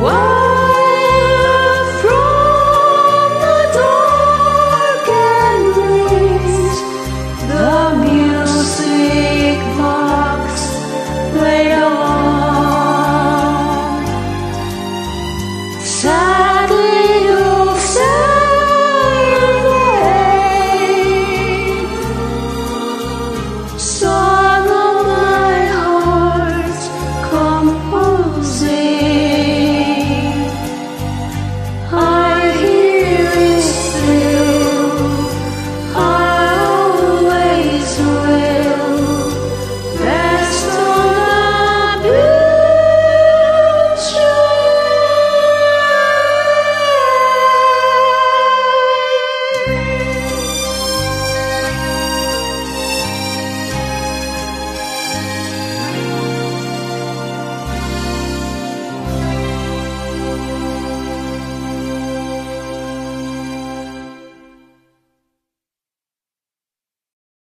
Whoa!